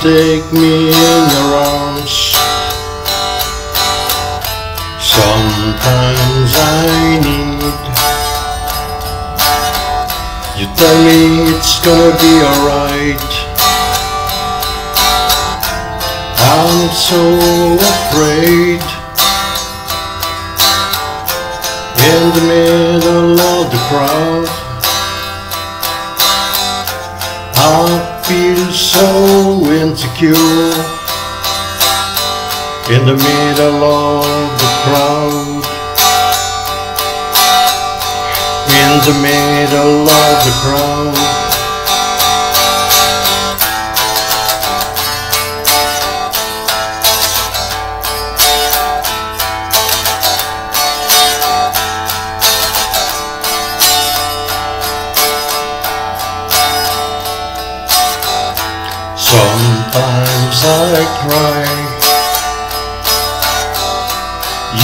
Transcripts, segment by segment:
take me in your arms. Sometimes I need you tell me it's gonna be alright. I'm so afraid in the middle of the crowd. I feel so insecure in the middle of the crowd. In the middle of the crowd. Sometimes I cry.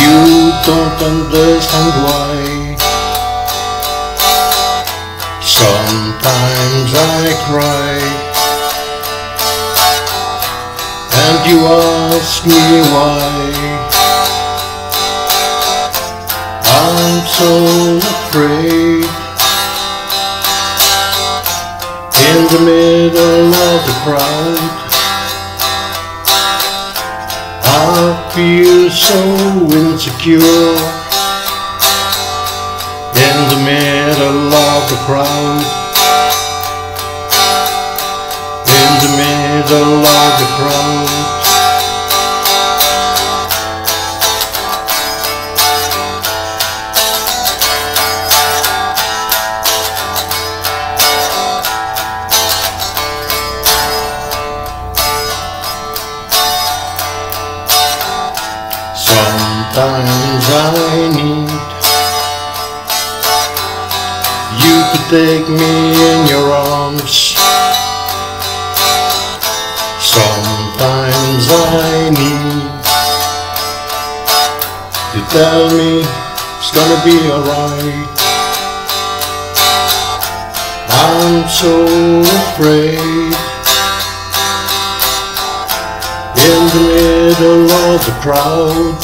You don't understand why. Sometimes I cry. And you ask me why. I'm so afraid the middle of the crowd. I feel so insecure in the middle of the crowd. In the middle of the crowd. Sometimes I need you to take me in your arms. Sometimes I need you tell me it's gonna be alright. I'm so afraid in the middle of the crowd.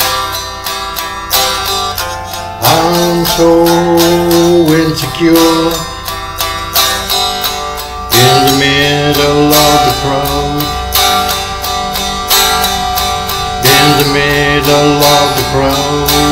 I'm so insecure in the middle of the crowd. In the middle of the crowd.